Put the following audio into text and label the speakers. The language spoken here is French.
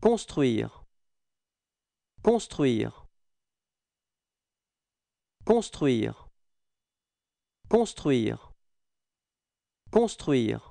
Speaker 1: construire. Construire. Construire. Construire. Construire.